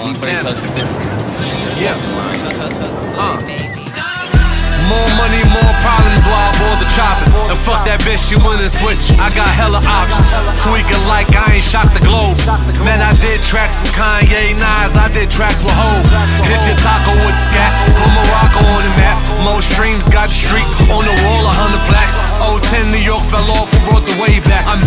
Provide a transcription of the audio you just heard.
Montana. Yeah. Uh. More money, more problems while I board the chopper. And fuck that bitch, she wanna switch. I got hella options. Tweaking like I ain't shocked the globe. Man, I did tracks with Kanye Nas, I did tracks with Hov. Hit your taco with scat, put Morocco on the map. Most streams got the streak on the wall, a hundred plaques. 010 New York fell off, who brought the way back. I'm